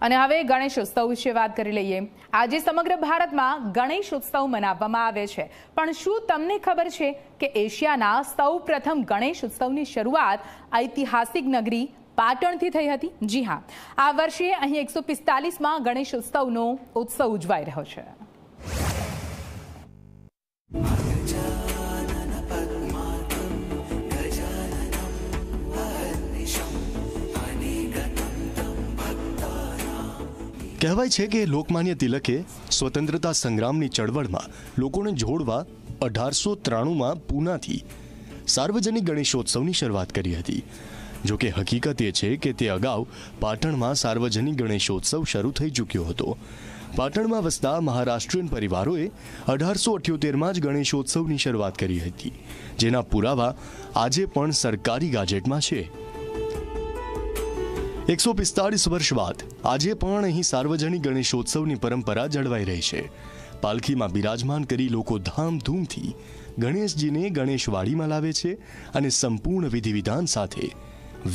અને હવે ગણેશ ઉત્સવ વિશે વાત કરી લઈએ. આજે સમગ્ર ભારતમાં ગણેશ ઉત્સવ મનાવવામાં આવે છે. પણ શું તમને ખબર છે કે એશિયાના સૌ પ્રથમ ગણેશ ઉત્સવની શરૂઆત ઐતિહાસિક નગરી પાટણથી થઈ હતી? જી હા. આ વર્ષે અહીં એકસો પિસ્તાલીસમાં ગણેશ ઉત્સવનો ઉત્સવ ઉજવાઈ રહ્યો છે. કહેવાય છે કે લોકમાન્ય તિલકે સ્વતંત્રતા સંગ્રામની ચળવળમાં લોકોને જોડવા અઢારસો ત્રાણુંમાં પૂનાથી સાર્વજનિક ગણેશોત્સવની શરૂઆત કરી હતી. જો કે હકીકત એ છે કે તે અગાઉ પાટણમાં સાર્વજનિક ગણેશોત્સવ શરૂ થઈ ચૂક્યો હતો. પાટણમાં વસતા મહારાષ્ટ્રીયન પરિવારોએ અઢારસો અઠ્યોતેરમાં જ ગણેશોત્સવની શરૂઆત કરી હતી. જેના પુરાવા આજે પણ સરકારી ગાજેટમાં છે. એકસો પિસ્તાળીસ વર્ષ બાદ, આજે પણ અહીં સાર્વજનિક ગણેશોત્સવની પરંપરા જળવાઈ રહી છે. પાલખીમાં બિરાજમાન કરી લોકો ધામધૂમથી ગણેશજીને ગણેશવાડીમાં લાવે છે અને સંપૂર્ણ વિધિ વિધાન સાથે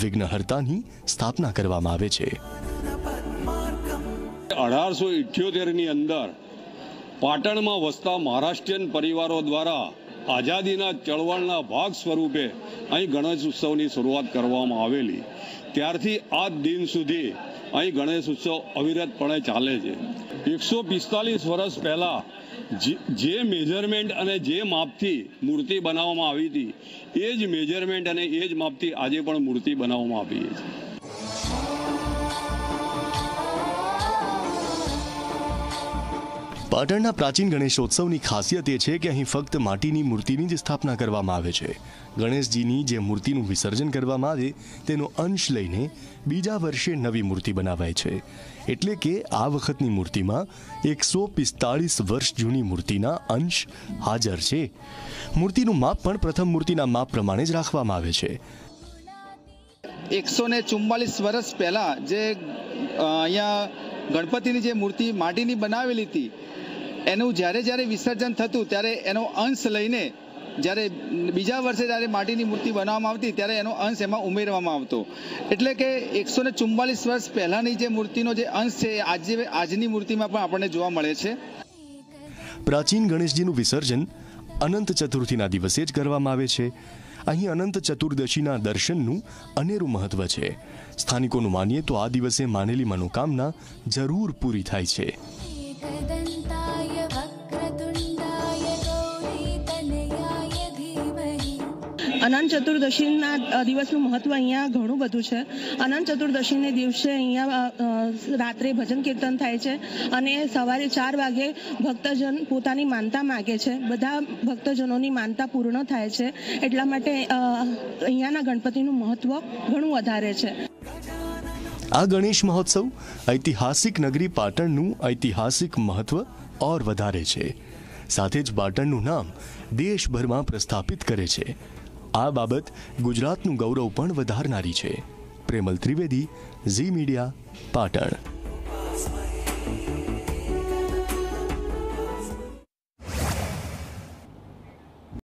વિઘ્નહર્તાની સ્થાપના કરવામાં આવે છે. અઢારસો ઇઠ્યોતેરની અંદર પાટણમાં વસતા મહારાષ્ટ્રીયન પરિવારો દ્વારા આઝાદીના ચળવળના ભાગ સ્વરૂપે અહીં ગણેશ ઉત્સવની શરૂઆત કરવામાં આવેલી. ત્યારથી આજ દિન સુધી અહીં ગણેશ ઉત્સવ અવિરતપણે ચાલે છે. એકસો પિસ્તાલીસ વર્ષ પહેલા જે મેજરમેન્ટ અને જે માપથી મૂર્તિ બનાવવામાં આવી હતી, એ જ મેજરમેન્ટ અને એ જ માપથી આજે પણ મૂર્તિ બનાવવામાં આવી છે. પાટણના પ્રાચીન ગણેશોત્સવની ખાસિયત એ છે કે અહીં ફક્ત માટીની મૂર્તિની જ સ્થાપના કરવામાં આવે છે. ગણેશજીની જે મૂર્તિનું વિસર્જન કરવામાં આવે તેનો અંશ લઈને બીજા વર્ષે નવી મૂર્તિ બનાવાય છે. એટલે કે આ વખતની મૂર્તિમાં એકસો પિસ્તાળીસ વર્ષ જૂની મૂર્તિના અંશ હાજર છે. મૂર્તિનું માપ પણ પ્રથમ મૂર્તિના માપ પ્રમાણે જ રાખવામાં આવે છે. એકસો ને ચુમ્માલીસ વર્ષ પહેલાં જે અહીંયા ગણપતિની જે મૂર્તિ માટીની બનાવેલી હતી એનું જ્યારે જ્યારે વિસર્જન થતું, ત્યારે એનો અંશ લઈને જ્યારે બીજા વર્ષે જ્યારે માટીની મૂર્તિ બનાવવામાં આવતી, ત્યારે એનો અંશ એમાં ઉમેરવામાં આવતો. એટલે કે એકસો ને ચુમ્માલીસ વર્ષ પહેલાની જે મૂર્તિનો જે અંશ છે, એ આજે આજની મૂર્તિમાં પણ આપણને જોવા મળે છે. પ્રાચીન ગણેશજીનું વિસર્જન અનંત ચતુર્થીના દિવસે જ કરવામાં આવે છે. અહીં અનંત ચતુર્દશીના દર્શનનું અનેરું મહત્વ છે. સ્થાનિકોનું માનીએ તો આ દિવસે માનેલી મનોકામના જરૂર પૂરી થાય છે. અનંત ચતુર્દશીના દિવસનું મહત્વ અહીંયા ઘણું બધું છે. અનંત ચતુર્દશીને દિવસે અહીંયા રાત્રે ભજન કીર્તન થાય છે અને સવારે ચાર વાગે ભક્તજન પોતાની માનતા માગે છે. બધા ભક્તજનોની માનતા પૂર્ણ થાય છે. એટલા માટે અહીંયાના ગણપતિનું મહત્વ ઘણું વધારે છે. આ ગણેશ મહોત્સવ ઐતિહાસિક નગરી પાટણનું ઐતિહાસિક મહત્વ ઓર વધારે છે. સાથે જ પાટણનું નામ દેશભરમાં પ્રસ્થાપિત કરે છે. આ બાબત ગુજરાતનું ગૌરવ પણ વધારનારી છે. પ્રેમલ ત્રિવેદી ઝી મીડિયા પાટણ.